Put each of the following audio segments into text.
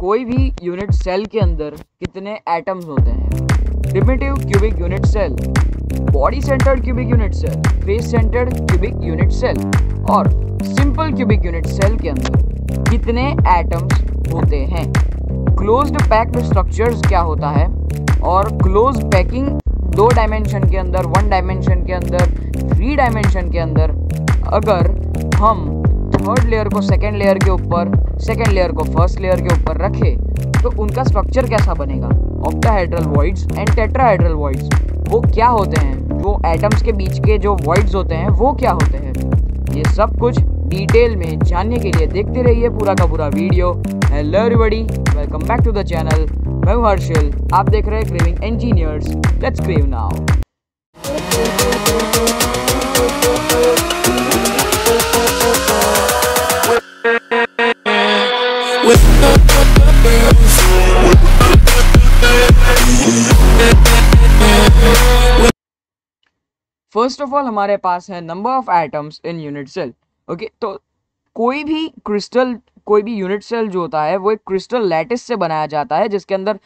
कोई भी unit cell के अंदर कितने एटम्स होते हैं? Primitive cubic unit cell body centered cubic unit cell face centered cubic unit cell और सिंपल क्यूबिक यूनिट सेल के अंदर कितने एटम्स होते हैं? क्लोज्ड पैक्ड स्ट्रक्चर्स क्या होता है? और क्लोज पैकिंग दो डायमेंशन के अंदर वन डायमेंशन के अंदर थ्री डायमेंशन के अंदर अगर हम थर्ड लेयर को सेकेंड लेयर के ऊपर सेकेंड लेयर को फ़र्स्ट लेयर के ऊपर रखें तो उनका स्ट्रक्चर कैसा बनेगा? Octahedral voids and tetrahedral voids वो क्या होते हैं? जो एटम्स के बीच के जो वॉइड्स होते हैं, वो क्या होते हैं? ये सब कुछ डिटेल में जानने के लिए देखते रहिए पूरा का पूरा video hello everybody welcome back to the channel मैं हर्षल, आप देख रहे हैं craving engineers let's crave now first of all हमारे पास है number of atoms in unit cell okay तो कोई भी क्रिस्टल कोई भी यूनिट सेल जो होता है, वो एक क्रिस्टल लैटिस से बनाया जाता है, जिसके अंदर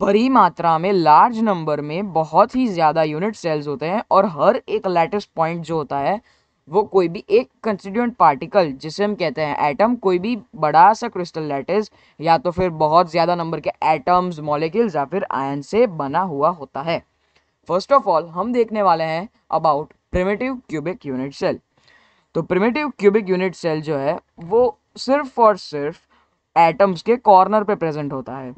बड़ी मात्रा में लार्ज नंबर में बहुत ही ज़्यादा यूनिट सेल्स होते हैं और हर एक लैटिस पॉइंट जो होता है वो कोई भी एक कंस्टिट्यूंट पार्टिकल जिसे हम कहते हैं एटम कोई भी बड़ा सा क्रिस्टल लैटिस या तो फिर बहुत ज़्यादा नंबर के एटम्स मॉलिक्यूल्स या फिर आयन से बना हुआ होता है। फ़र्स्ट ऑफ़ ऑल हम देखने वाले हैं about primitive cubic unit cell तो प्रिमिटिव क्यूबिक यूनिट सेल जो है, वो सिर्फ़ और सिर्फ़ एटम्स के कॉर्नर पे प्रेजेंट होता है।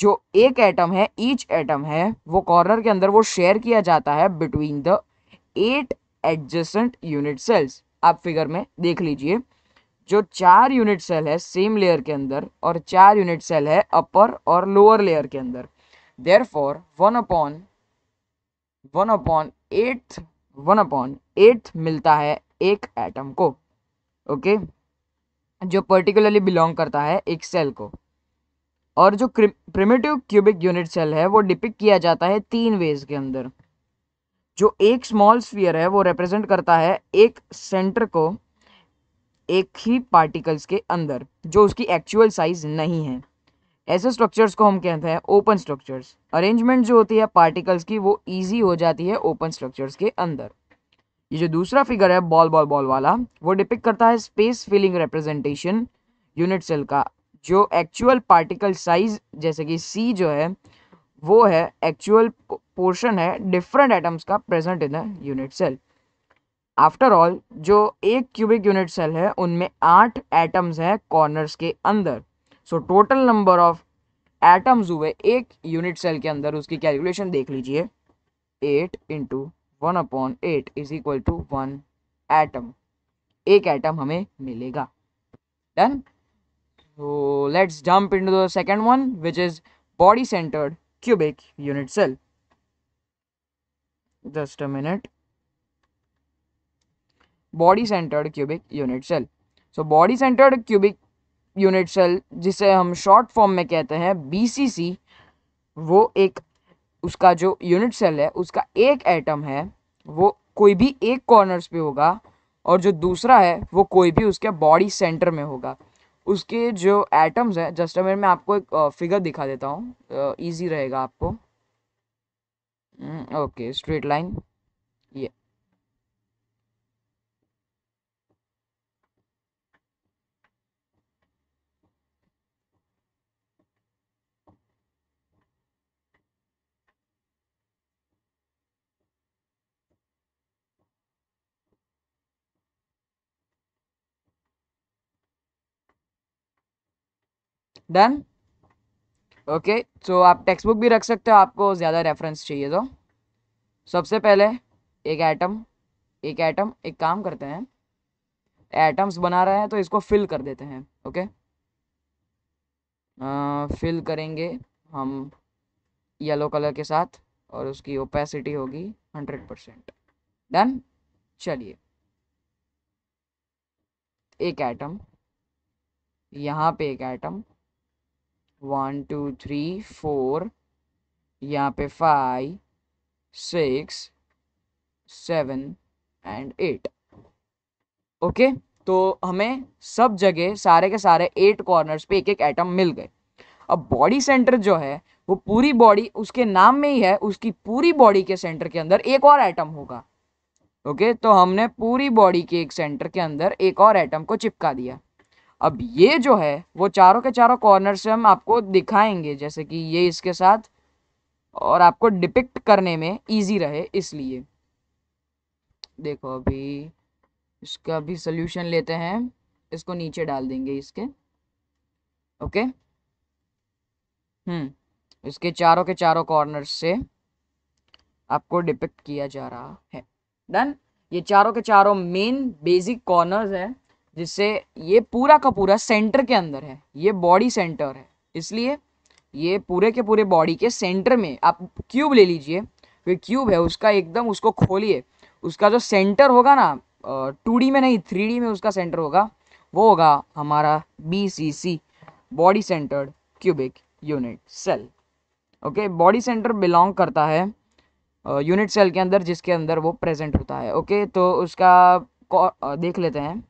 जो एक एटम है ईच एटम है, वो कॉर्नर के अंदर वो शेयर किया जाता है between the eight adjacent unit cells आप फिगर में देख लीजिए, जो चार यूनिट सेल है सेम लेयर के अंदर, और चार यूनिट सेल है अपर और लोअर लेयर के अंदर. Therefore one upon one upon eighth one upon eighth मिलता है एक एटम को. ओके जो पर्टिकुलरली बिलोंग करता है एक सेल को. और जो प्रिमेटिव क्यूबिक यूनिट सेल है, वो डिपिक किया जाता है तीन वेज के अंदर. जो एक स्मॉल स्फीयर है, वो रिप्रेजेंट करता है एक सेंटर को एक ही पार्टिकल्स के अंदर, जो उसकी एक्चुअल साइज़ नहीं है। ऐसे स्ट्रक्चर्स को हम कहते हैं ओपन स्ट्रक्चर्स अरेंजमेंट जो होती है पार्टिकल्स की, वो इजी हो जाती है ओपन स्ट्रक्चर्स के अंदर। ये जो दूसरा फिगर है बॉल बॉल बॉल वाला, वो डिपिक करता है space filling representation unit cell का। जो एक्चुअल पार्टिकल साइज़ जैसे कि सी जो है, वो है एक्चुअल पोर्शन है डिफरेंट एटम्स का present in the unit cell after all जो एक क्यूबिक यूनिट सेल है, उनमें आठ एटम्स हैं कॉर्नर्स के अंदर. So total number of atoms हुए एक यूनिट सेल के अंदर. उसकी कैलकुलेशन देख लीजिए. Eight into one upon eight is equal to one atom एक एटम हमें मिलेगा. Done so, let's jump into the second one, which is body centered cubic unit cell. Just a body centered cubic unit cell. So, body centered cubic unit cell जिसे हम short form में कहते हैं BCC वो एक उसका जो unit cell है, उसका एक एटम है, वो कोई भी एक कॉर्नर्स पे होगा, और जो दूसरा है, वो कोई भी उसके बॉडी सेंटर में होगा। उसके जो एटम्स हैं जस्ट मैं आपको एक फिगर दिखा देता हूँ ईजी रहेगा आपको। ओके स्ट्रेट लाइन ये डन ओके तो आप टेक्स्ट बुक भी रख सकते हो, आपको ज़्यादा रेफरेंस चाहिए तो। सबसे पहले एक एटम एक एटम एक काम करते हैं। एटम्स बना रहे हैं तो इसको फिल कर देते हैं ओके फिल करेंगे हम येलो कलर के साथ और उसकी ओपेसिटी होगी हंड्रेड परसेंट डन चलिए। एक एटम यहाँ पे एक atom one, two, three, four, यहाँ पे five, six, seven and eight. Okay? तो हमें सब जगह सारे के सारे एट कॉर्नर्स पे एक एक एटम मिल गए। अब बॉडी सेंटर जो है, वो पूरी बॉडी उसके नाम में ही है, उसकी पूरी बॉडी के सेंटर के अंदर एक और एटम होगा। ओके? तो हमने पूरी बॉडी के एक सेंटर के अंदर एक और एटम को चिपका दिया। अब ये जो है, वो चारों के चारों कॉर्नर से हम आपको दिखाएँगे, जैसे कि ये इसके साथ, और आपको डिपिक्ट करने में इजी रहे, इसलिए। देखो अभी, इसका भी सोल्यूशन लेते हैं, इसको नीचे डाल देंगे इसके ओके हम्म इसके चारों के चारों कॉर्नर से आपको डिपिक्ट किया जा रहा है। डन ये चारों के चारों मेन बेसिक कॉर्नर्स है। जिससे ये पूरा का पूरा सेंटर के अंदर है। ये बॉडी सेंटर है। इसलिए ये पूरे के पूरे बॉडी के सेंटर में आप क्यूब ले लीजिए। फिर क्यूब है उसका एकदम उसको खोलिए। उसका जो सेंटर होगा ना टू में नहीं थ्री में उसका सेंटर होगा। वो होगा हमारा B C C body centered cubic unit cell okay body center belong करता है यूनिट uh, सेल के अंदर जिसके अंदर वो प्रेजेंट होता है। ओके okay, तो उसका देख लेते हैं।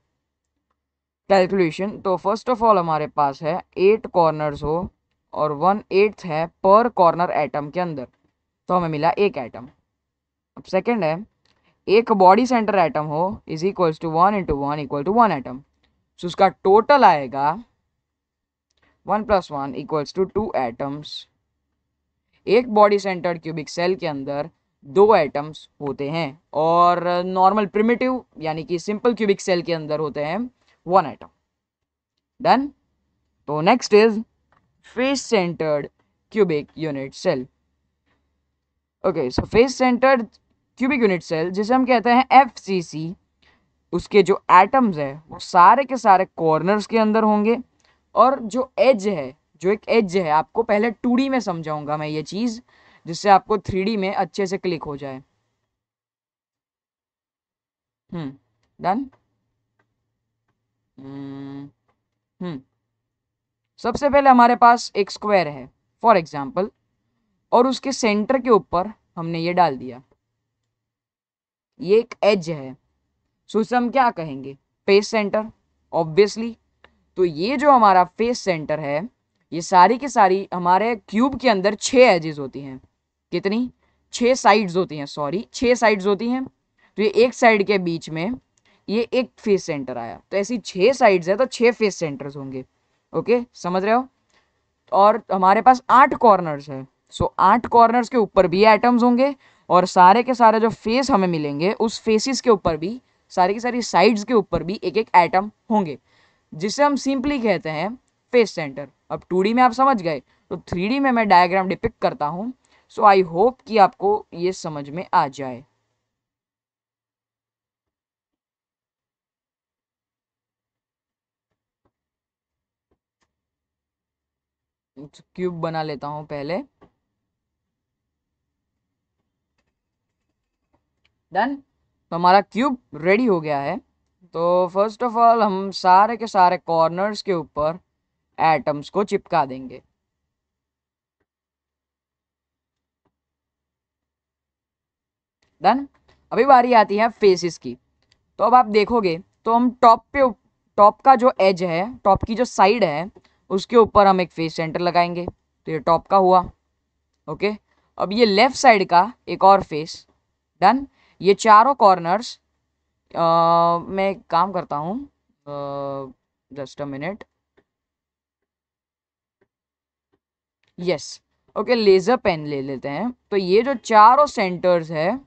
कैलकुलेशन तो फ़र्स्ट ऑफ़ ऑल हमारे पास है एट कॉर्नर्स हो और वन एट्थ है पर कॉर्नर एटम के अंदर। तो हमें मिला एक एटम अब सेकंड है, एक बॉडी सेंटर एटम हो is equals to one into one equal to one atom so उसका टोटल आएगा one plus one equals to two atoms एक बॉडी सेंटर्ड क्यूबिक सेल के अंदर दो एटम्स होते हैं और नॉर्मल प्रिमिटिव यानी कि सिंपल क्यूबिक सेल के अंदर होते हैं। एटम डन तो next is face centered cubic unit cell okay so face centered cubic unit cell जिसे हम कहते हैं सी उसके जो एटम्स है, वो सारे के सारे कॉर्नर्स के अंदर होंगे। और जो एज है, जो एक एज है, आपको पहले टू में समझाऊँगा मैं ये चीज़, जिससे आपको थ्री में अच्छे से क्लिक हो जाए। हम्म डन सबसे पहले हमारे पास एक स्क्वायर है फॉर एग्ज़ाम्पल और उसके सेंटर के ऊपर हमने ये डाल दिया। ये एक एज है। सो इसे हम क्या कहेंगे? फेस सेंटर ऑब्वियसली तो ये जो हमारा फेस सेंटर है, ये सारी की सारी हमारे क्यूब के अंदर छः एजेस होती हैं। कितनी? छः साइड्स होती हैं सॉरी छः साइड्स होती हैं। तो ये एक साइड के बीच में ये एक फेस सेंटर आया। तो ऐसी छः साइड्स है तो छः फेस सेंटर्स होंगे। ओके समझ रहे हो? और हमारे पास आठ कॉर्नर्स है। सो आठ कॉर्नर्स के ऊपर भी एटम्स होंगे और सारे के सारे जो फेस हमें मिलेंगे, उस फेसिस के ऊपर भी, सारी की सारी साइड्स के ऊपर भी एक एक एटम होंगे। जिसे हम सिंपली कहते हैं फेस सेंटर अब टू में आप समझ गए तो थ्री में मैं डायग्राम डिपिक्ट करता हूँ। सो आई होप कि आपको ये समझ में आ जाए। क्यूब बना लेता हूँ पहले। डन तो हमारा क्यूब रेडी हो गया है। तो फ़र्स्ट ऑफ़ ऑल हम सारे के सारे कॉर्नर्स के ऊपर एटम्स को चिपका देंगे। डन अभी बारी आती है फेसिस की। तो अब आप देखोगे तो हम टॉप पे टॉप का जो एज है टॉप की जो साइड है उसके ऊपर हम एक फेस सेंटर लगाएँगे। तो ये टॉप का हुआ। ओके अब ये लेफ़्ट साइड का एक और फेस डन ये चारों कॉर्नर्स मैं काम करता हूँ। Just a minute yes okay laser pen ले लेते हैं। तो ये जो चारों सेंटर्स है,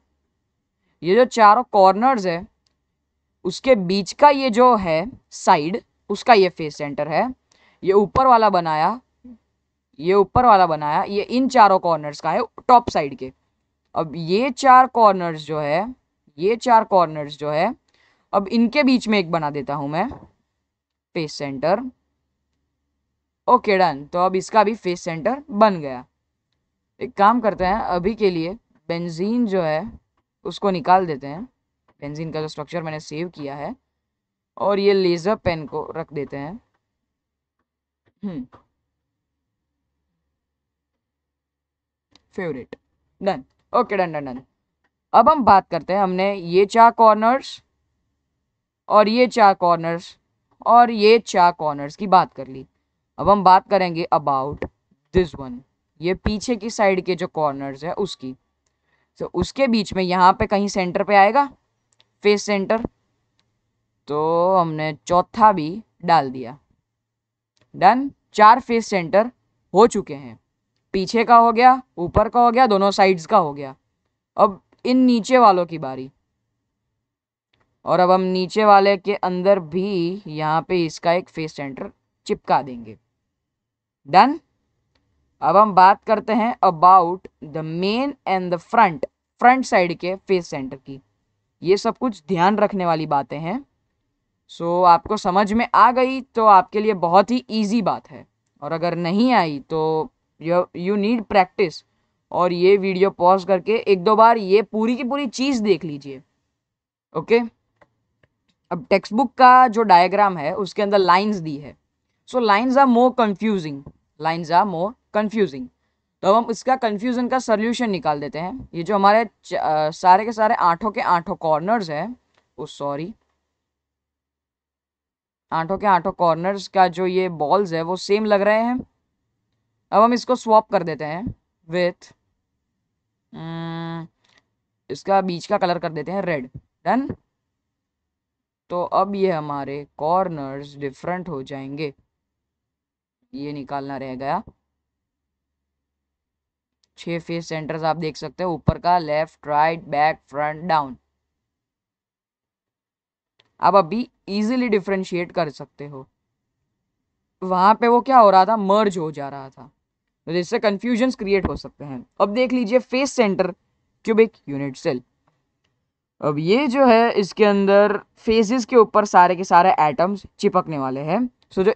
ये जो चारों कॉर्नर्स है, उसके बीच का ये जो है साइड उसका ये फेस सेंटर है। ये ऊपर वाला बनाया, ये ऊपर वाला बनाया, ये इन चारों कॉर्नर्स का है टॉप साइड के। अब ये चार कॉर्नर्स जो है, ये चार कॉर्नर्स जो है, अब इनके बीच में एक बना देता हूँ मैं फेस सेंटर ओके डन तो अब इसका भी फेस सेंटर बन गया। एक काम करते हैं, अभी के लिए बेंजीन जो है, उसको निकाल देते हैं। बेंजीन का जो स्ट्रक्चर मैंने सेव किया है, और ये लेज़र पेन को रख देते हैं। Favourite done okay done done done अब हम बात करते हैं हमने ये चार कॉर्नर्स और ये चार कॉर्नर्स और ये चार कॉर्नर्स की बात कर ली। अब हम बात करेंगे अबाउट दिस वन ये पीछे की साइड के जो कॉर्नर्स है, उसकी। तो उसके बीच में यहाँ पे कहीं सेंटर पे आएगा फेस सेंटर तो हमने चौथा भी डाल दिया। डन चार फेस सेंटर हो चुके हैं। पीछे का हो गया, ऊपर का हो गया, दोनों साइड्स का हो गया। अब इन नीचे वालों की बारी। और अब हम नीचे वाले के अंदर भी यहाँ पे इसका एक फेस सेंटर चिपका देंगे। डन अब हम बात करते हैं about the main and the front front side के फेस सेंटर की। ये सब कुछ ध्यान रखने वाली बातें हैं। सो so, आपको समझ में आ गई तो आपके लिए बहुत ही ईजी बात है। और अगर नहीं आई तो यू नीड प्रैक्टिस और ये वीडियो पॉज करके एक दो बार ये पूरी की पूरी चीज़ देख लीजिए। Okay okay? अब टेक्स्ट बुक का जो डायग्राम है उसके अंदर लाइंस दी है। So lines are more confusing lines are more confusing तो अब हम इसका कंफ्यूजन का सोल्यूशन निकाल देते हैं। ये जो हमारे सारे के सारे आठों के आठों कॉर्नर्स हैं ओ सॉरी आठों के आठों कॉर्नर्स का जो ये बॉल्स है, वो सेम लग रहे हैं। अब हम इसको स्वॉप कर देते हैं विथ इसका बीच का कलर कर देते हैं रेड डन तो अब ये हमारे कॉर्नर्स डिफरेंट हो जाएँगे। ये निकालना रह गया। छह फेस सेंटर्स आप देख सकते हो, ऊपर का left right back front down अब अभी इजीली डिफ्रेंशिएट कर सकते हो। वहाँ पे वो क्या हो रहा था? मर्ज हो जा रहा था। तो जिससे कंफ्यूजन क्रिएट हो सकते हैं। अब देख लीजिए face center cubic unit cell अब ये जो है, इसके अंदर फेजेस के ऊपर सारे के सारे एटम्स चिपकने वाले हैं। सो जो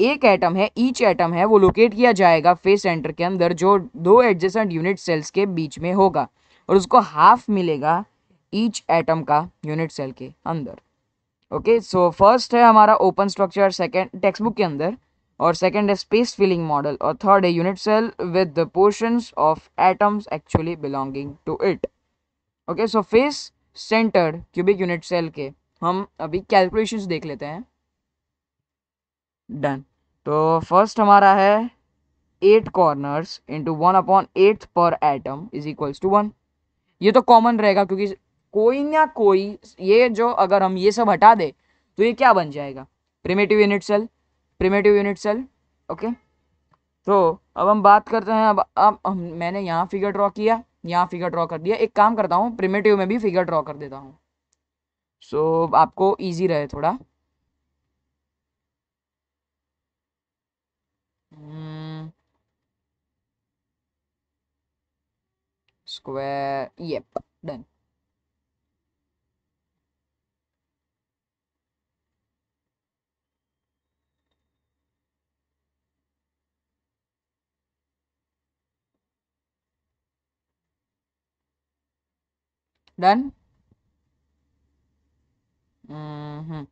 एक एटम है ईच एटम है, वो लोकेट किया जाएगा फेस सेंटर के अंदर, जो दो एडजेसेंट यूनिट सेल्स के बीच में होगा। और उसको हाफ़ मिलेगा ईच एटम का यूनिट सेल के अंदर। ओके सो फ़र्स्ट है हमारा open structure second text book के अंदर, और सेकेंड है स्पेस फिलिंग मॉडल और थर्ड है unit cell with the portions of atoms actually belonging to it okay so face centered cubic unit cell के, हम अभी कैलकुलेशंस देख लेते हैं। डन तो फ़र्स्ट हमारा है eight corners into one upon eight per atom is equals to one ये तो कॉमन रहेगा क्योंकि कोई ना कोई ये जो अगर हम ये सब हटा दे तो ये क्या बन जाएगा? Primitive unit cell primitive unit cell okay तो अब हम बात करते हैं अब अब मैंने यहाँ फिगर ड्रॉ किया यहाँ फिगर ड्रॉ कर दिया। एक काम करता हूँ प्रिमेटिव में भी फिगर ड्रॉ कर देता हूँ। सो so, आपको इजी रहे थोड़ा। Square yep done done hmm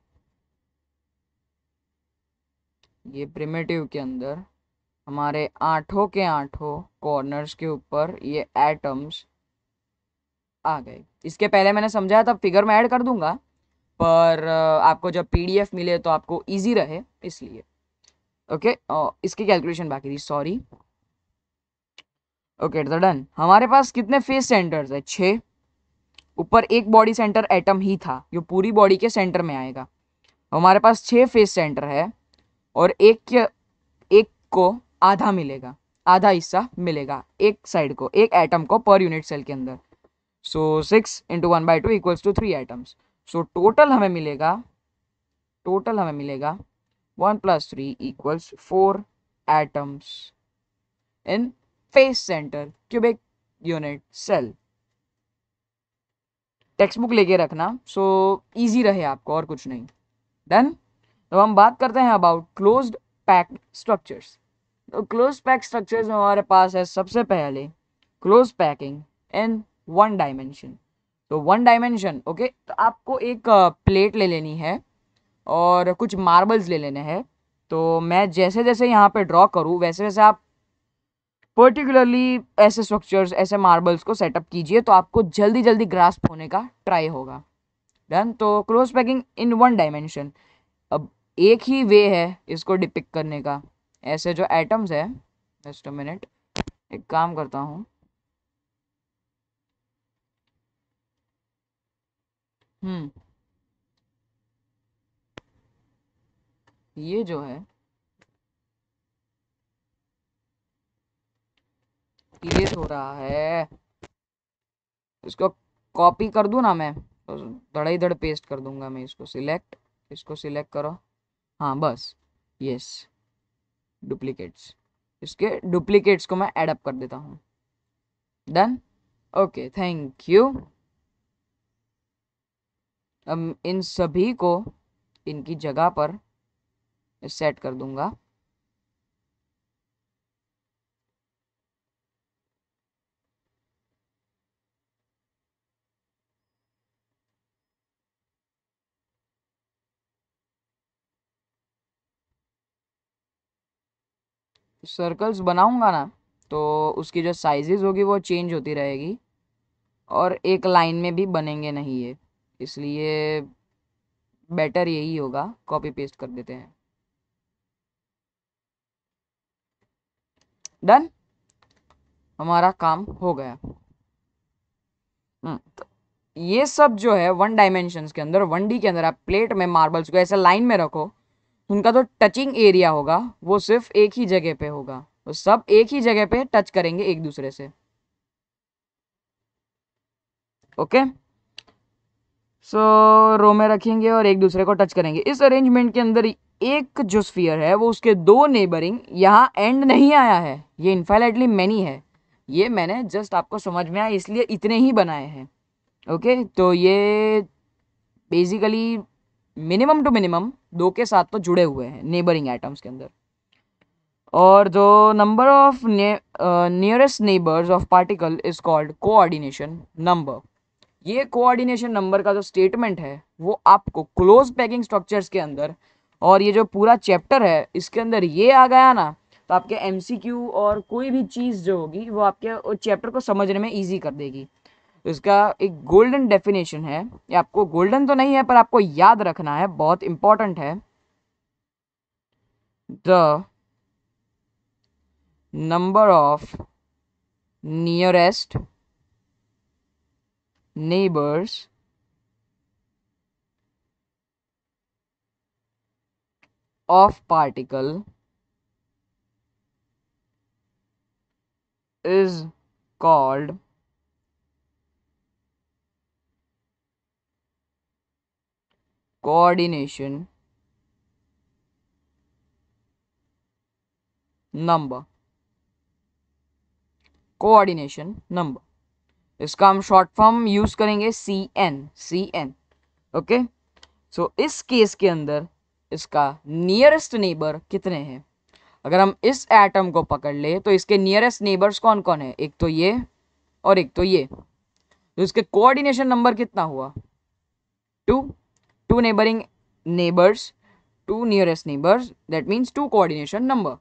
ये प्रिमेटिव के अंदर, हमारे आठों के आठों कॉर्नर्स के ऊपर ये एटम्स आ गए। इसके पहले मैंने समझाया था फिगर में ऐड कर दूँगा, पर आपको जब पीडीएफ मिले तो आपको इजी रहे, इसलिए। ओके इसकी कैलकुलेशन बाकी थी सॉरी ओके डन हमारे पास कितने फेस सेंटर्स है? छः ऊपर एक बॉडी सेंटर एटम ही था, जो पूरी बॉडी के सेंटर में आएगा। हमारे पास छः फेस सेंटर है और एक के, एक को आधा मिलेगा, आधा हिस्सा मिलेगा एक साइड को, एक एटम को पर यूनिट सेल के अंदर। So six into one by two equals to three atoms so total हमें मिलेगा टोटल हमें मिलेगा one plus three equals four atoms in face center cubic unit cell text book लेके रखना सो so, easy रहे आपको और कुछ नहीं। डन तो हम बात करते हैं अबाउट क्लोज पैक स्ट्रक्चर्स तो क्लोज पैक स्ट्रक्चर्स में हमारे पास है सबसे पहले close packing in one dimension तो वन डायमेंशन ओके तो आपको एक प्लेट ले लेनी है और कुछ मार्बल्स ले लेने हैं। तो मैं जैसे जैसे यहाँ पे ड्रॉ करूँ वैसे वैसे आप पर्टिकुलरली ऐसे स्ट्रक्चर्स ऐसे मार्बल्स को सेटअप कीजिए तो आपको जल्दी जल्दी ग्रास्प होने का ट्राई होगा। डन तो close packing in one dimension अब एक ही वे है इसको डिपिक करने का। ऐसे जो एटम्स है जस्ट अ मिनट एक काम करता हूँ। हम्म। ये जो है इरेज हो रहा है। इसको कॉपी कर दूँ ना मैं? तो धड़ा ही धड़ पेस्ट कर दूँगा मैं इसको। सिलेक्ट इसको सिलेक्ट करो। हाँ बस। यस डुप्लीकेट्स इसके डुप्लीकेट्स को मैं एडअप कर देता हूँ। डन ओके थैंक यू अब इन सभी को इनकी जगह पर सेट कर दूँगा। सर्कल्स बनाऊँगा ना तो उसकी जो साइजेस होगी वो चेंज होती रहेगी। और एक लाइन में भी बनेंगे नहीं ये इसलिए बेटर यही होगा कॉपी पेस्ट कर देते हैं। डन हमारा काम हो गया। हम्म, तो ये सब जो है वन डायमेंशन के अंदर वन डी के अंदर आप प्लेट में मार्बल्स को ऐसे लाइन में रखो उनका जो टचिंग एरिया होगा, वो सिर्फ़ एक ही जगह पे होगा। वो सब एक ही जगह पे टच करेंगे एक दूसरे से। ओके सो रो में रखेंगे और एक दूसरे को टच करेंगे। इस अरेंजमेंट के अंदर एक जो स्फीयर है, वो उसके दो नेबरिंग यहाँ एंड नहीं आया है। ये इनफाइनाइटली मैनी है। ये मैंने जस्ट आपको समझ में आया, इसलिए इतने ही बनाए हैं। ओके तो ये बेसिकली मिनिमम टू मिनिमम दो के साथ तो जुड़े हुए हैं नेबरिंग आइटम्स के अंदर। और जो number of nearest neighbours of particle is called coordination number ये कोऑर्डिनेशन नंबर का जो स्टेटमेंट है, वो आपको क्लोज पैकिंग स्ट्रक्चर्स के अंदर और ये जो पूरा चैप्टर है, इसके अंदर ये आ गया ना तो आपके एमसीक्यू और कोई भी चीज़ जो होगी, वो आपके चैप्टर को समझने में ईजी कर देगी। तो इसका एक गोल्डन डेफिनेशन है। ये आपको गोल्डन तो नहीं है, पर आपको याद रखना है, बहुत इंपॉर्टेंट है। The number of nearest neighbours of particle is called coordination. Number coordination number इसका हम शॉर्ट फॉर्म यूज़ करेंगे C N C N okay so इस केस के अंदर इसका नियरेस्ट नेबर कितने हैं? अगर हम इस एटम को पकड़ ले तो इसके नियरेस्ट नेबर्स कौन कौन है? एक तो ये और एक तो ये. तो इसके कोऑर्डिनेशन नंबर कितना हुआ? Two two neighbouring neighbours two nearest neighbours that means two coordination number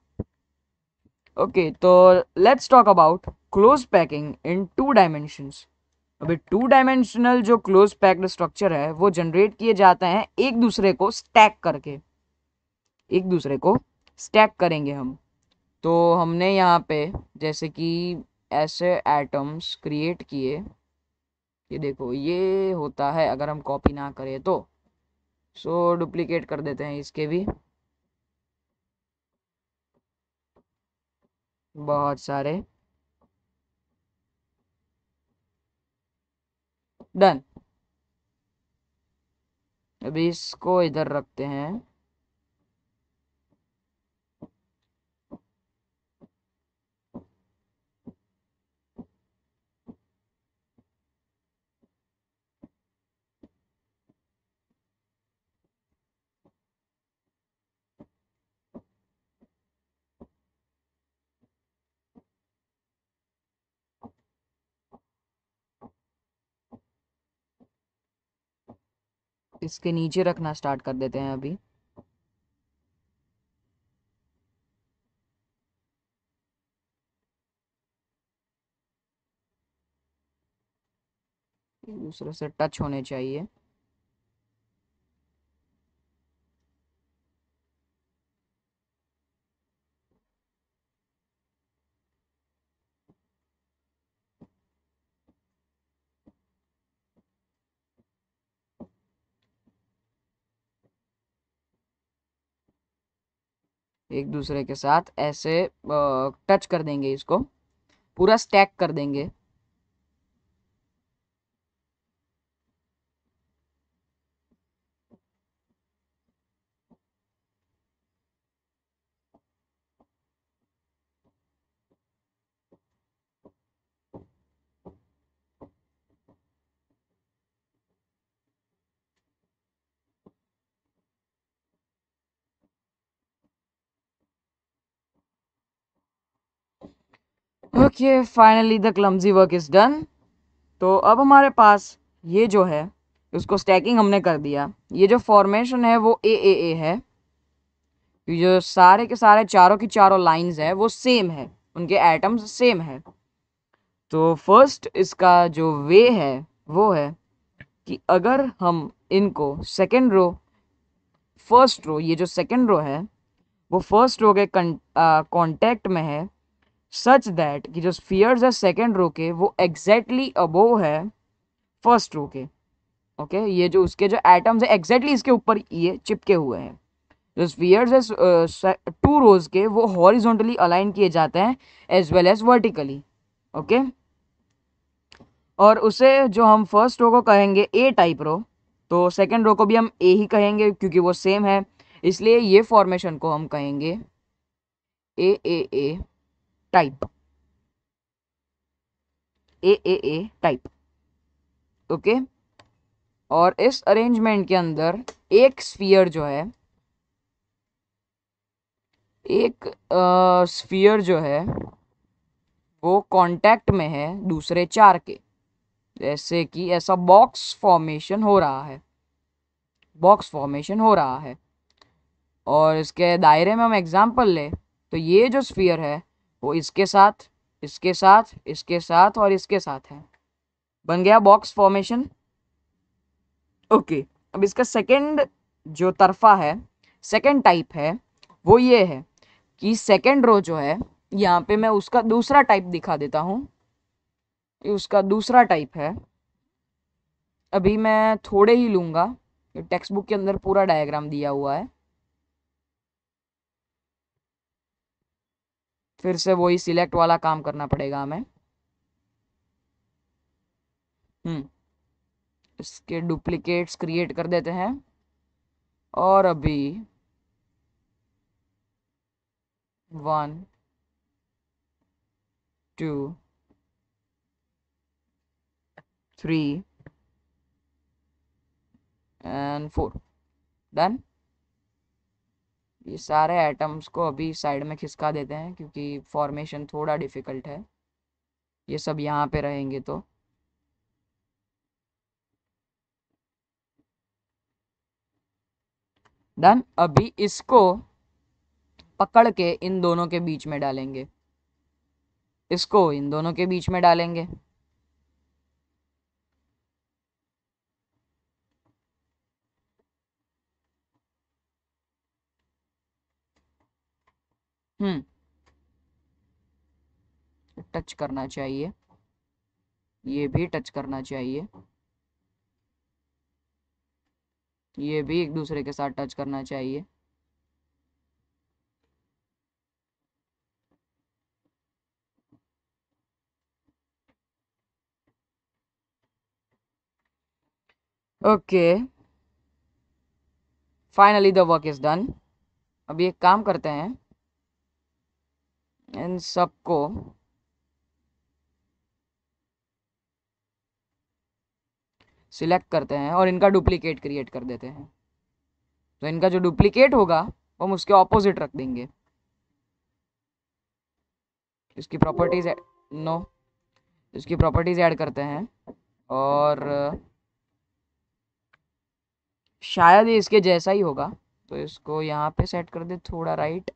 okay तो let's talk about close packing in two dimensions अभी टू डायमेंशनल जो क्लोज पैक्ड स्ट्रक्चर है, वो जनरेट किए जाते हैं एक दूसरे को स्टैक करके। एक दूसरे को स्टैक करेंगे हम। तो हमने यहाँ पे जैसे कि ऐसे एटम्स क्रिएट किए। ये देखो, ये होता है अगर हम कॉपी ना करें तो। सो डुप्लीकेट कर देते हैं इसके भी। बहुत सारे। डन अभी इसको इधर रखते हैं। इसके नीचे रखना स्टार्ट कर देते हैं अभी। दूसरे से टच होने चाहिए। एक दूसरे के साथ ऐसे टच कर देंगे इसको पूरा स्टैक कर देंगे। Okay finally the clumsy work is done तो अब हमारे पास ये जो है उसको स्टैकिंग हमने कर दिया। ये जो फॉर्मेशन है, वो ए ए ए है। जो सारे के सारे, चारों की चारों लाइंस है, वो सेम है। उनके एटम्स सेम है। तो फ़र्स्ट इसका जो वे है, वो है कि अगर हम इनको सेकेंड रो फ़र्स्ट रो ये जो सेकेंड रो है, वो फ़र्स्ट रो के कांटेक्ट में है सच दैट कि जो स्फीयर्स है सेकेंड रो के, वो एग्जैक्टली अबोव है फ़र्स्ट रो के। ओके? ये जो उसके जो एटम्स है एग्जैक्टली इसके ऊपर ये चिपके हुए हैं। जो स्फीयर्स है टू रोज के, वो हॉरिजॉन्टली अलाइन किए जाते हैं as well as vertically okay और उसे जो हम फ़र्स्ट रो को कहेंगे ए टाइप रो तो सेकेंड रो को भी हम ए ही कहेंगे क्योंकि वो सेम है। इसलिए ये फॉर्मेशन को हम कहेंगे A A A type A A A type okay और इस अरेंजमेंट के अंदर एक स्फीयर जो है, एक स्फीयर जो है, वो कांटेक्ट में है दूसरे चार के। जैसे कि ऐसा बॉक्स फॉर्मेशन हो रहा है। बॉक्स फॉर्मेशन हो रहा है। और इसके दायरे में हम एग्जांपल ले तो ये जो स्फीयर है वो इसके साथ इसके साथ इसके साथ और इसके साथ है। बन गया बॉक्स फॉर्मेशन ओके अब इसका सेकंड जो तरफा है सेकंड टाइप है, वो ये है कि सेकंड रो जो है, यहाँ पे मैं उसका दूसरा टाइप दिखा देता हूँ। उसका दूसरा टाइप है। अभी मैं थोड़े ही लूँगा। टेक्स्ट बुक के अंदर पूरा डायग्राम दिया हुआ है। फिर से वही सिलेक्ट वाला काम करना पड़ेगा हमें। हम्म इसके डुप्लीकेट्स क्रिएट कर देते हैं। और अभी one two three and four done ये सारे एटम्स को अभी साइड में खिसका देते हैं क्योंकि फॉर्मेशन थोड़ा डिफ़िकल्ट है। ये सब यहाँ पे रहेंगे तो। डन अभी इसको पकड़ के इन दोनों के बीच में डालेंगे। इसको इन दोनों के बीच में डालेंगे। हम्म। टच करना चाहिए। ये भी टच करना चाहिए। ये भी एक दूसरे के साथ टच करना चाहिए। Okay finally the work is done अभी एक काम करते हैं। इन सबको सिलेक्ट करते हैं और इनका डुप्लीकेट क्रिएट कर देते हैं। तो इनका जो डुप्लीकेट होगा वो हम उसके ऑपोजिट रख देंगे। इसकी प्रॉपर्टीज़ नो इसकी प्रॉपर्टीज़ ऐड करते हैं और शायद इसके जैसा ही होगा। तो इसको यहाँ पे सेट कर दे, थोड़ा राइट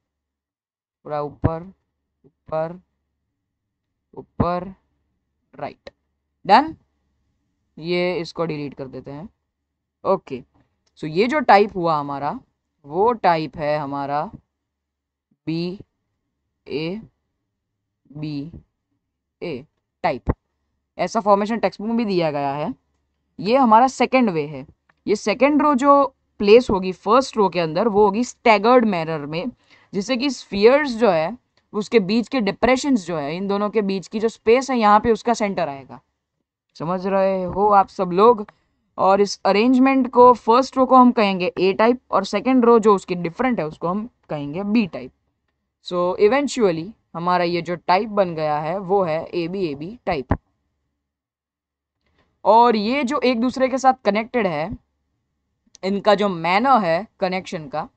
थोड़ा ऊपर। ऊपर ऊपर राइट डन ये इसको डिलीट कर देते हैं। Okay okay. सो so, ये जो टाइप हुआ हमारा, वो टाइप है हमारा B A B A type ऐसा फॉर्मेशन टेक्स्ट बुक में भी दिया गया है। ये हमारा सेकेंड वे है। ये सेकेंड रो जो प्लेस होगी फ़र्स्ट रो के अंदर, वो होगी स्टैगर्ड मैनर में, जिससे कि स्फीयर्स जो है उसके बीच के डिप्रेशन जो है, इन दोनों के बीच की जो स्पेस है, यहाँ पे उसका सेंटर आएगा। समझ रहे हो आप सब लोग? और इस अरेंजमेंट को फ़र्स्ट रो को हम कहेंगे ए टाइप और सेकेंड रो जो उसकी डिफरेंट है, उसको हम कहेंगे बी टाइप सो इवेंचुअली हमारा ये जो टाइप बन गया है, वो है A B A B type और ये जो एक दूसरे के साथ कनेक्टेड है, इनका जो मैनर है कनेक्शन का,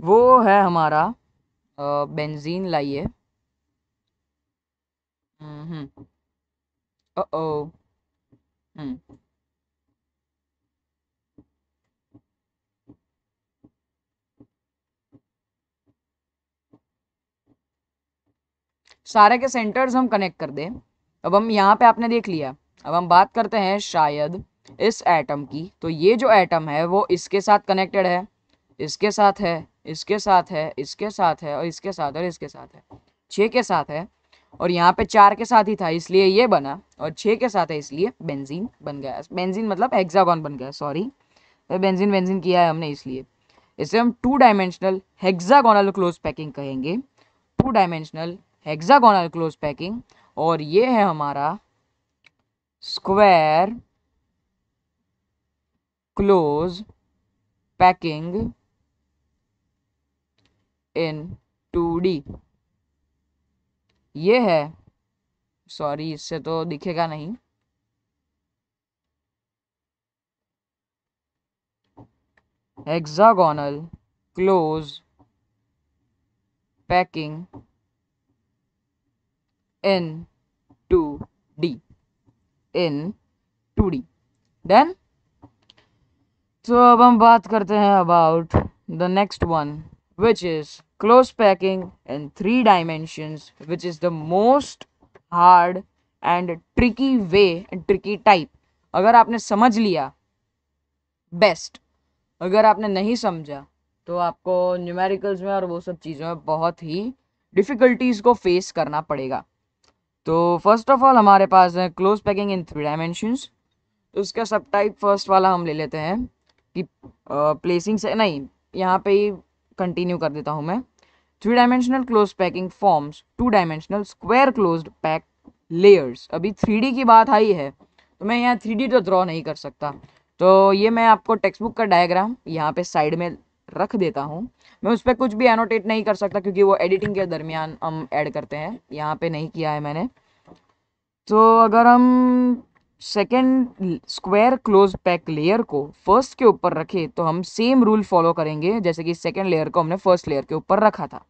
वो है हमारा बेंजीन लाइए। हम्म ओ हम्म। सारे के सेंटर्स हम कनेक्ट कर दें। अब हम यहाँ पे आपने देख लिया। अब हम बात करते हैं शायद इस एटम की। तो ये जो एटम है, वो इसके साथ कनेक्टेड है। इसके साथ है, इसके साथ है, इसके साथ है और इसके साथ और इसके साथ है। छः के साथ है और यहाँ पे चार के साथ ही था, इसलिए ये बना और छः के साथ है, इसलिए बेंजीन बन गया। बेंजीन मतलब हेक्सागोन बन गया सॉरी तो बेंजीन बेंजीन किया है हमने इसलिए। इसे हम two dimensional hexagonal close packing कहेंगे। Two dimensional hexagonal close packing और ये है हमारा square close packing in two D ये है। सॉरी इससे तो दिखेगा नहीं। Hexagonal close packing in 2D in 2D done तो अब हम बात करते हैं about the next one which is close packing in three dimensions which is the most hard and tricky way tricky type अगर आपने समझ लिया बेस्ट अगर आपने नहीं समझा तो आपको न्यूमेरिकल्स में और वो सब चीज़ों में बहुत ही डिफ़िकल्टीज़ को फेस करना पड़ेगा। तो फ़र्स्ट ऑफ़ ऑल हमारे पास है close packing in three dimensions उसका सब टाइप फ़र्स्ट वाला हम ले लेते हैं कि प्लेसिंग से, नहीं, यहाँ पे ही कंटिन्यू कर देता हूँ मैं। Three dimensional close packing forms two dimensional square close pack layers अभी थ्री की बात आई है तो मैं यहाँ थ्री तो ड्रॉ नहीं कर सकता। तो ये मैं आपको टेक्स्ट बुक का डायग्राम यहाँ पे साइड में रख देता हूँ। मैं उस पर कुछ भी एनोटेट नहीं कर सकता, क्योंकि वो एडिटिंग के दरमियान हम ऐड करते हैं। यहाँ पे नहीं किया है मैंने। तो अगर हम second square close pack layer को फ़र्स्ट के ऊपर रखे तो हम सेम रूल फॉलो करेंगे, जैसे कि सेकेंड लेयर को हमने फ़र्स्ट लेयर के ऊपर रखा था।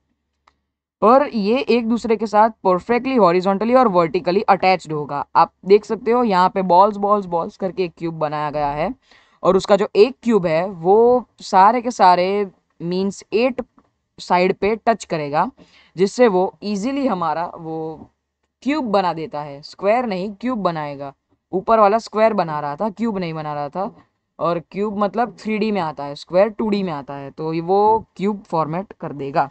पर ये एक दूसरे के साथ परफेक्टली हॉरिजॉन्टली और वर्टिकली अटैच्ड होगा। आप देख सकते हो, यहाँ पे बॉल्स बॉल्स बॉल्स करके एक क्यूब बनाया गया है और उसका जो एक क्यूब है, वो सारे के सारे मीन्स एट साइड पे टच करेगा, जिससे वो इजीली हमारा वो क्यूब बना देता है। स्क्वायर नहीं क्यूब बनाएगा। ऊपर वाला स्क्वायर बना रहा था, क्यूब नहीं बना रहा था। और क्यूब मतलब थ्री में आता है, स्क्वायर टू में आता है तो वो क्यूब फॉर्मेट कर देगा।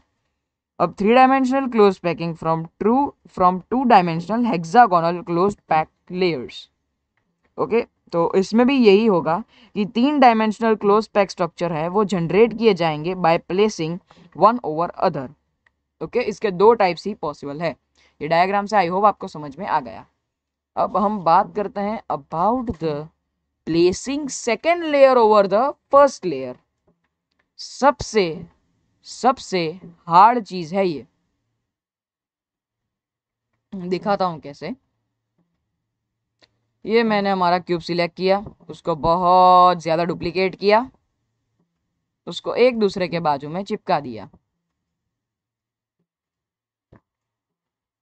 अब three dimensional close packing from true, from two dimensional hexagonal close pack layers okay तो इसमें भी यही होगा कि तीन डायमेंशनल क्लोज पैक स्ट्रक्चर है, वो जनरेट किए जाएँगे by placing one over other okay, इसके दो टाइप्स ही पॉसिबल है। ये डायग्राम से आई होप आपको समझ में आ गया। अब हम बात करते हैं about the placing second layer over the first layer सबसे सबसे हार्ड चीज़ है ये। दिखाता हूँ कैसे। ये मैंने हमारा क्यूब सिलेक्ट किया, उसको बहुत ज़्यादा डुप्लीकेट किया, उसको एक दूसरे के बाजू में चिपका दिया।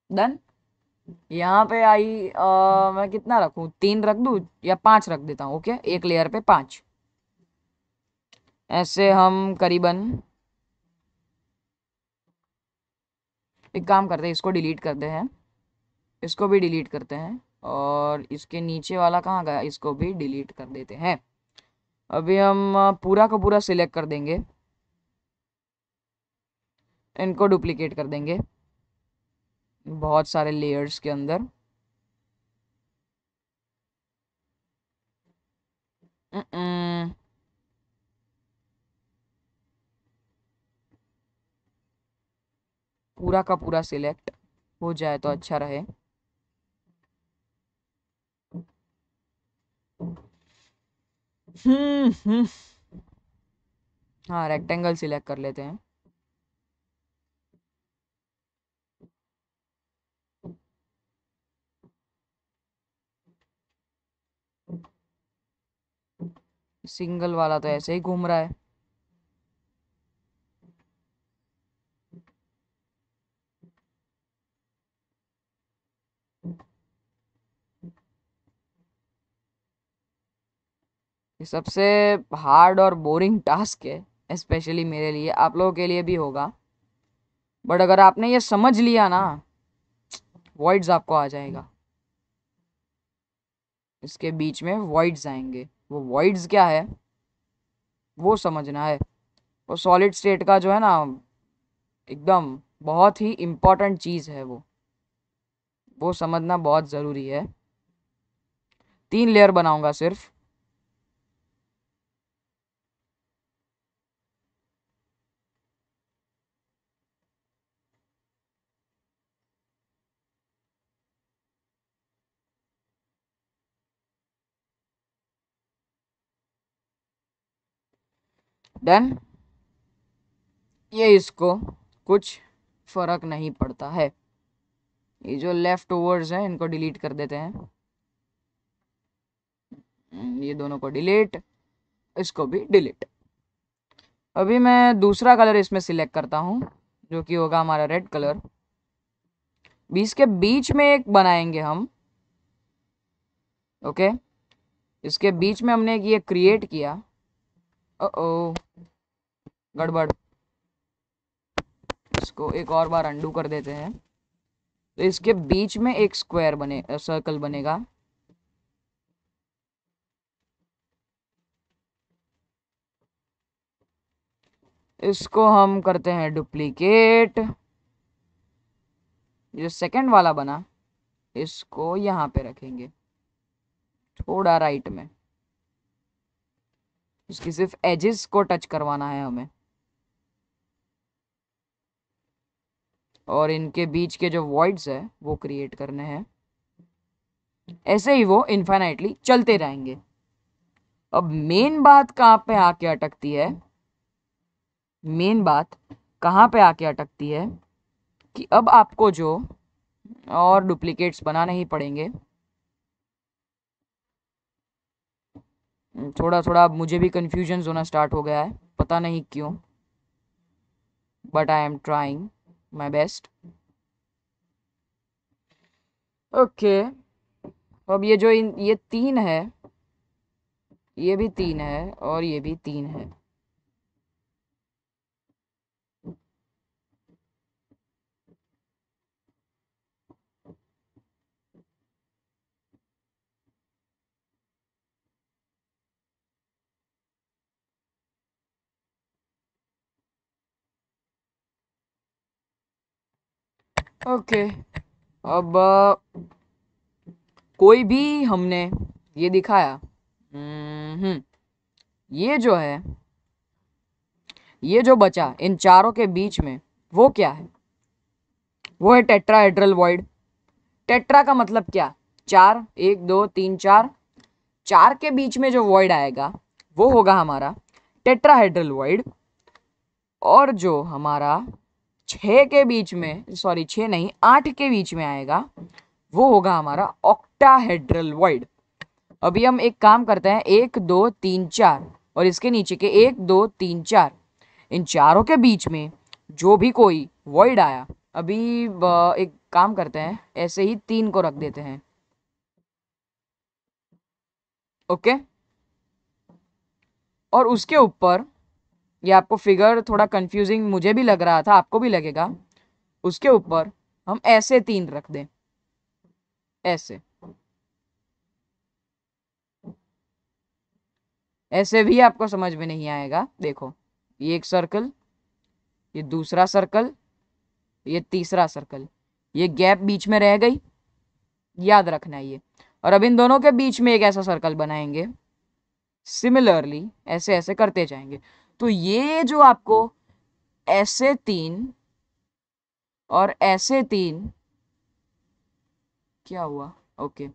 डन यहाँ पे आई आ, मैं कितना रखूँ? तीन रख दू या पाँच रख देता हूँ ओके? एक लेयर पे पाँच। ऐसे हम करीबन एक काम करते हैं इसको डिलीट करते हैं। इसको भी डिलीट करते हैं और इसके नीचे वाला कहाँ गया? इसको भी डिलीट कर देते हैं। अभी हम पूरा का पूरा सिलेक्ट कर देंगे। इनको डुप्लीकेट कर देंगे। बहुत सारे लेयर्स के अंदर। पूरा का पूरा सिलेक्ट हो जाए तो अच्छा रहे। हम्म हम्म। हाँ रेक्टेंगल सिलेक्ट कर लेते हैं। सिंगल वाला तो ऐसे ही घूम रहा है। ये सबसे हार्ड और बोरिंग टास्क है स्पेशली मेरे लिए, आप लोगों के लिए भी होगा। बट अगर आपने ये समझ लिया ना वॉइड्स आपको आ जाएगा। इसके बीच में वॉइड्स आएँगे। वो वॉइड्स क्या है? वो समझना है। वो सॉलिड स्टेट का जो है ना, एकदम बहुत ही इंपॉर्टेंट चीज़ है वो। वो समझना बहुत ज़रूरी है। तीन लेयर बनाऊँगा सिर्फ़। डन ये इसको कुछ फ़र्क नहीं पड़ता है। ये जो लेफ़्ट ओवर्स हैं इनको डिलीट कर देते हैं। हम्म, ये दोनों को डिलीट इसको भी डिलीट अभी मैं दूसरा कलर इसमें सिलेक्ट करता हूँ जो कि होगा हमारा रेड कलर बीस के बीच में एक बनाएँगे हम ओके इसके बीच में हमने ये क्रिएट किया। ओ गड़बड़। इसको एक और बार अंडू कर देते हैं। तो इसके बीच में एक स्क्वायर बने सर्कल बनेगा। इसको हम करते हैं डुप्लीकेट जो सेकंड वाला बना, इसको यहाँ पे रखेंगे। थोड़ा राइट में। उसकी सिर्फ़ एजेस को टच करवाना है हमें। और इनके बीच के जो वॉइड्स है, वो क्रिएट करने हैं। ऐसे ही वो इन्फाइनाइटली चलते रहेंगे। अब मेन बात कहाँ पे आके अटकती है? मेन बात कहाँ पे आके अटकती है कि अब आपको जो और डुप्लीकेट्स बनाने ही पड़ेंगे। थोड़ा थोड़ा मुझे भी कन्फ्यूज़न होना स्टार्ट हो गया है। पता नहीं क्यों but I am trying my best okay अब ये जो इन, ये तीन है, ये भी तीन है और ये भी तीन है। ओके। अब, कोई भी हमने ये दिखाया हम्म ये जो है, ये जो बचा इन चारों के बीच में, वो क्या है? वो है टेट्राहेड्रल वॉइड। टेट्रा का मतलब क्या? चार, एक, दो, तीन, चार। चार के बीच में जो वॉइड आएगा, वो होगा हमारा टेट्राहेड्रल वॉइड। और जो हमारा छ के बीच में सॉरी छ नहीं, आठ के बीच में आएगा, वो होगा हमारा ऑक्टाहेड्रल वॉइड अभी हम एक काम करते हैं, एक, दो, तीन, चार, और इसके नीचे के एक, दो, तीन, चार, इन चारों के बीच में जो भी कोई वॉइड आया, अभी एक काम करते हैं, ऐसे ही तीन को रख देते हैं. ओके और उसके ऊपर ये आपको फिगर थोड़ा कंफ्यूजिंग मुझे भी लग रहा था, आपको भी लगेगा। उसके ऊपर हम ऐसे तीन रख दें। ऐसे। ऐसे भी आपको समझ में नहीं आएगा। देखो, ये एक सर्कल ये दूसरा सर्कल ये तीसरा सर्कल ये गैप बीच में रह गई। याद रखना ये। और अब इन दोनों के बीच में एक ऐसा सर्कल बनाएँगे। सिमिलरली ऐसे ऐसे करते जाएँगे। तो ये जो आपको ऐसे तीन और ऐसे तीन, क्या हुआ? ओके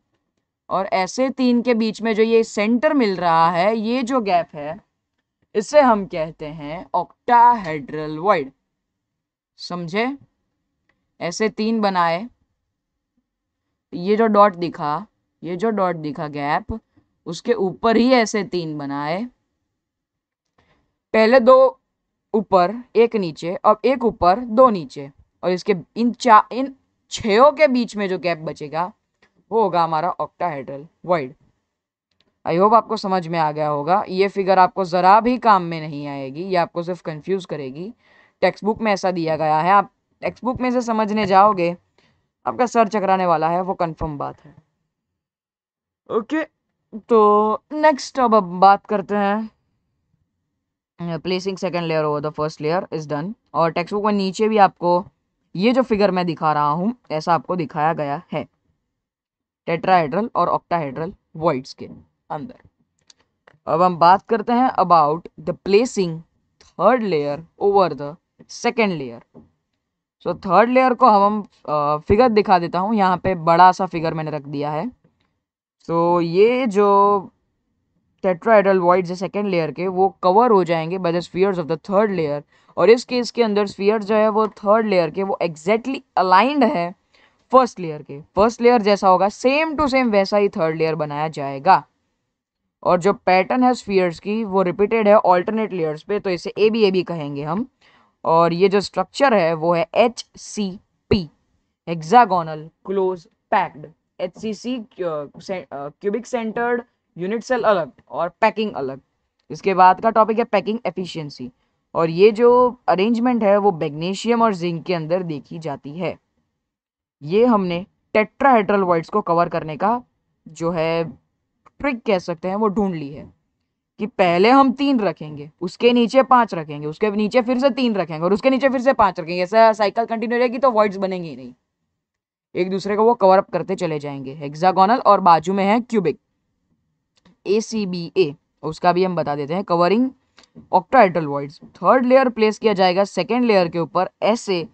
और ऐसे तीन के बीच में जो ये सेंटर मिल रहा है, ये जो गैप है, इसे हम कहते हैं ऑक्टाहेड्रल वॉइड समझे? ऐसे तीन बनाए। ये जो डॉट दिखा, ये जो डॉट दिखा गैप उसके ऊपर ही ऐसे तीन बनाए। पहले दो ऊपर एक नीचे और एक ऊपर दो नीचे। और इसके इन चा इन छो के बीच में जो गैप बचेगा वो होगा हमारा ऑक्टाहेड्रल वाइड आई होप आपको समझ में आ गया होगा। ये फिगर आपको ज़रा भी काम में नहीं आएगी ये आपको सिर्फ़ कंफ्यूज करेगी। टेक्स्ट बुक में ऐसा दिया गया है। आप टेक्स्ट बुक में से समझने जाओगे आपका सर चकराने वाला है वो कंफर्म बात है। ओके okay, तो नेक्स्ट अब अब बात करते हैं। Placing second layer over the first layer is done और टेक्स्ट बुक में नीचे भी आपको ये जो फिगर मैं दिखा रहा हूँ, ऐसा आपको दिखाया गया है। टेट्राहेड्रल और ऑक्टाहेड्रल वॉइड्स के अंदर। अब हम बात करते हैं about the placing third layer over the second layer so third layer को हम फिगर दिखा देता हूँ। यहाँ पे बड़ा सा फिगर मैंने रख दिया है। तो ये जो टेट्राहेड्रल वॉइड्स है सेकेंड लेयर के, वो कवर हो जाएँगे by the spheres of the third layer और इस केस के अंदर स्फीयर जो है, वो थर्ड लेयर के, वो एग्जैक्टली अलाइंड है फ़र्स्ट लेयर के। फ़र्स्ट लेयर जैसा होगा सेम टू सेम वैसा ही थर्ड लेयर बनाया जाएगा। और जो पैटर्न है स्फीयर्स की, वो रिपीटेड है ऑल्टरनेट लेयर्स पे तो इसे ए बी ए बी कहेंगे हम। और ये जो स्ट्रक्चर है, वो है H C P hexagonal close packed H C C cubic centred unit cell अलग और पैकिंग अलग। इसके बाद का टॉपिक है पैकिंग एफिशिएंसी और ये जो अरेंजमेंट है, वो मैग्नीशियम और जिंक के अंदर देखी जाती है। ये हमने टेट्राहेड्रल वर्ड्स को कवर करने का जो है ट्रिक कह सकते हैं, वो ढूंढ ली है कि पहले हम तीन रखेंगे, उसके नीचे पाँच रखेंगे, उसके नीचे फिर से तीन रखेंगे और उसके नीचे फिर से पाँच रखेंगे। ऐसा साइकिल कंटिन्यू रहेगी तो वर्ड्स बनेंगे ही नहीं। एक दूसरे को वो कवर अप करते चले जाएँगे। हेक्सागोनल और बाजू में है क्यूबिक ए सी बी ए उसका भी हम बता देते हैं covering octahedral voids third layer place किया जाएगा सेकेंड लेयर के ऊपर ऐसे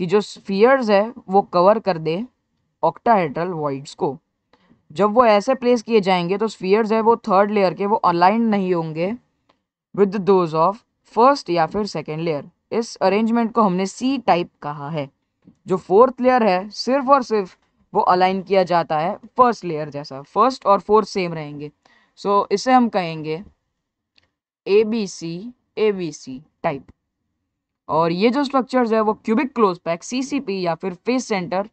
कि जो स्फीयर्स है, वो कवर कर दे ऑक्टाहेड्रल वॉइड्स को। जब वो ऐसे प्लेस किए जाएँगे तो स्फीयर्स है वो थर्ड लेयर के, वो अलाइन नहीं होंगे विद दोज ऑफ़ फ़र्स्ट या फिर सेकेंड लेयर इस अरेंजमेंट को हमने सी टाइप कहा है। जो फोर्थ लेयर है, सिर्फ़ और सिर्फ़ वो अलाइन किया जाता है फ़र्स्ट लेयर जैसा। फ़र्स्ट और फोर्थ सेम रहेंगे। सो so, इसे हम कहेंगे A B C A B C type और ये जो स्ट्रक्चर्स है वो क्यूबिक क्लोज पैक सी या फिर face centre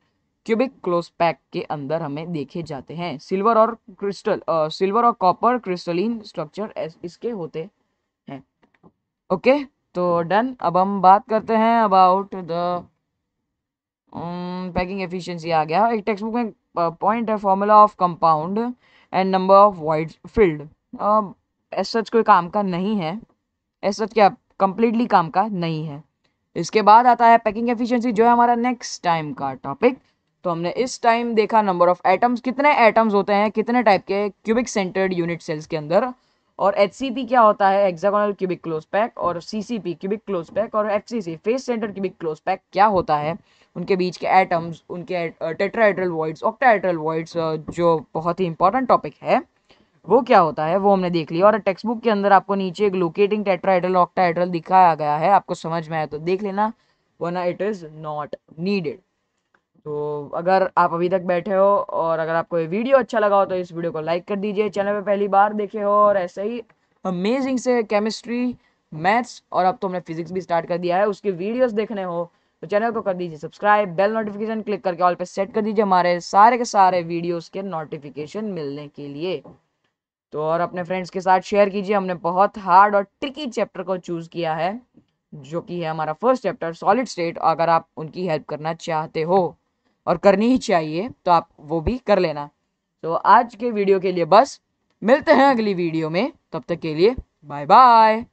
cubic close pack के अंदर हमें देखे जाते हैं। सिल्वर और क्रिस्टल सिल्वर और कॉपर क्रिस्टलिन स्ट्रक्चर इसके होते हैं। ओके तो डन अब हम बात करते हैं अबाउट द पैकिंग एफिशिएंसी आ गया। एक टेक्स्ट बुक में पॉइंट है formula of compound and number of voids filled as such कोई काम का नहीं है। एस सच क्या कंप्लीटली काम का नहीं है। इसके बाद आता है पैकिंग एफिशिएंसी जो है हमारा नेक्स्ट टाइम का टॉपिक तो हमने इस टाइम देखा नंबर ऑफ़ एटम्स कितने एटम्स होते हैं, कितने टाइप के क्यूबिक सेंटर्ड यूनिट सेल्स के अंदर। और HCP क्या होता है? एक्सागोनल क्यूबिक क्लोज पैक और सी क्यूबिक क्लोज पैक और F face centre cubic close pack क्या होता है? उनके बीच के एटम्स उनके टेट्राहेड्रल वॉइड्स ऑक्टाहेड्रल वॉइड्स जो बहुत ही इंपॉर्टेंट टॉपिक है, वो क्या होता है? वो हमने देख लिया और टेक्स्ट बुक के अंदर आपको नीचे एक लोकेटिंग टेट्राहेड्रल ऑक्टाहेड्रल दिखाया गया है। आपको समझ में आया तो देख लेना, वरना इट इज़ नॉट नीडेड तो अगर आप अभी तक बैठे हो और अगर आपको ये वीडियो अच्छा लगा हो तो इस वीडियो को लाइक कर दीजिए, चैनल पे पहली बार देखे हो और ऐसे ही अमेजिंग से केमिस्ट्री मैथ्स और अब तो हमने फिजिक्स भी स्टार्ट कर दिया है, उसके वीडियोस देखने हो तो चैनल को कर दीजिए सब्सक्राइब बेल नोटिफिकेशन क्लिक करके ऑल पे सेट कर दीजिए हमारे सारे के सारे वीडियोस के नोटिफिकेशन मिलने के लिए। तो और अपने फ्रेंड्स के साथ शेयर कीजिए, हमने बहुत हार्ड और ट्रिकी चैप्टर को चूज़ किया है, जो कि है हमारा फ़र्स्ट चैप्टर सॉलिड स्टेट अगर आप उनकी हेल्प करना चाहते हो। और करनी ही चाहिए तो आप वो भी कर लेना। तो आज के वीडियो के लिए बस, मिलते हैं अगली वीडियो में, तब तक के लिए बाय बाय